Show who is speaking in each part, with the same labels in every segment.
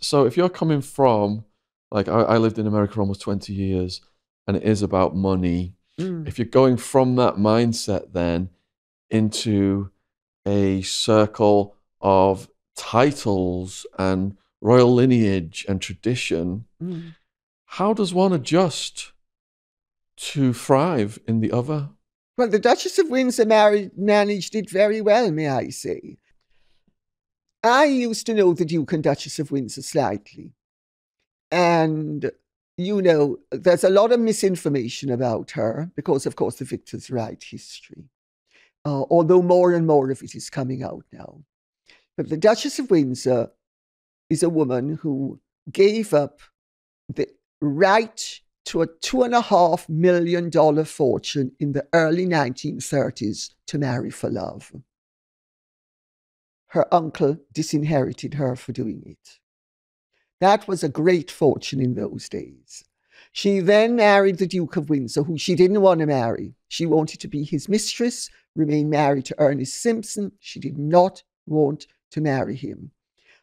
Speaker 1: So if you're coming from, like, I, I lived in America for almost 20 years and it is about money.
Speaker 2: Mm.
Speaker 1: If you're going from that mindset then into a circle of titles and royal lineage and tradition,
Speaker 2: Mm.
Speaker 1: how does one adjust to thrive in the other?
Speaker 2: Well, the Duchess of Windsor married, managed it very well, may I say. I used to know the Duke and Duchess of Windsor slightly. And, you know, there's a lot of misinformation about her because, of course, the victors write history. Uh, although more and more of it is coming out now. But the Duchess of Windsor is a woman who gave up the right to a two and a half million dollar fortune in the early 1930s to marry for love. Her uncle disinherited her for doing it. That was a great fortune in those days. She then married the Duke of Windsor, who she didn't want to marry. She wanted to be his mistress, remain married to Ernest Simpson. She did not want to marry him.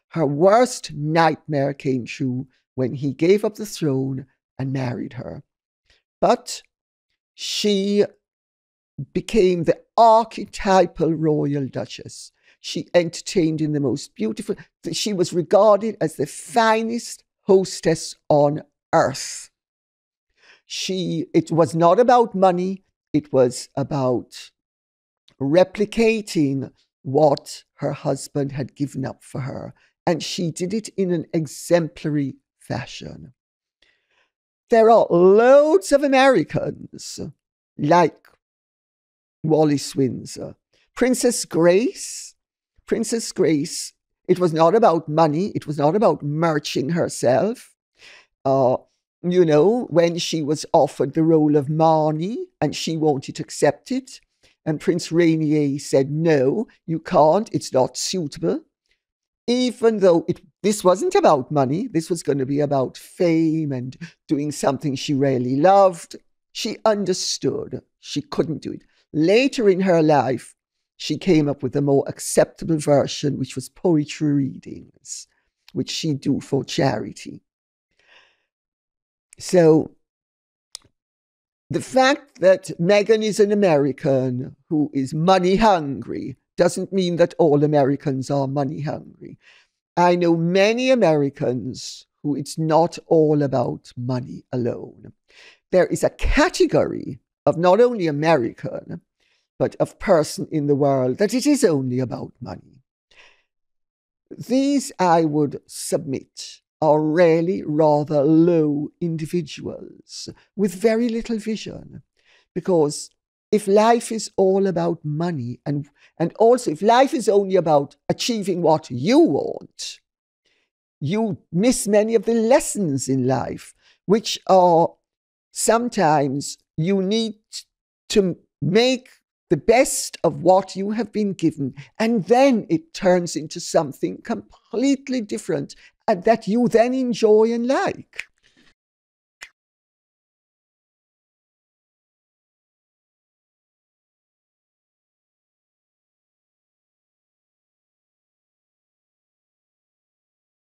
Speaker 2: Her worst nightmare came true when he gave up the throne and married her. But she became the archetypal royal duchess. She entertained in the most beautiful, she was regarded as the finest hostess on earth. She, it was not about money, it was about replicating what her husband had given up for her. And she did it in an exemplary fashion. There are loads of Americans like Wallis Windsor. Princess Grace, Princess Grace, it was not about money, it was not about merching herself. Uh, you know, when she was offered the role of Marnie and she wanted to accept it, and Prince Rainier said, No, you can't, it's not suitable. Even though it, this wasn't about money, this was going to be about fame and doing something she really loved, she understood she couldn't do it. Later in her life, she came up with a more acceptable version, which was poetry readings, which she do for charity. So the fact that Meghan is an American who is money hungry doesn't mean that all Americans are money hungry. I know many Americans who it's not all about money alone. There is a category of not only American, but of person in the world that it is only about money. These, I would submit, are really rather low individuals with very little vision. Because if life is all about money, and, and also if life is only about achieving what you want, you miss many of the lessons in life, which are sometimes you need to make the best of what you have been given, and then it turns into something completely different that you then enjoy and like.